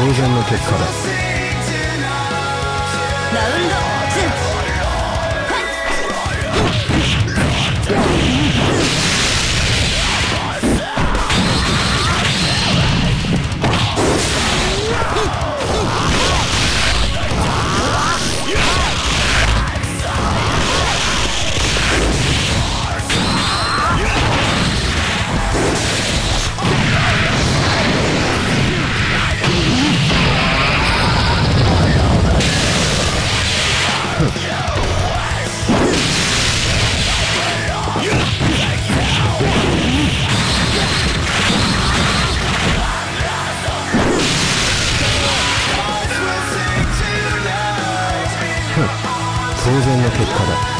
当然の結果だ。当然の結果だ。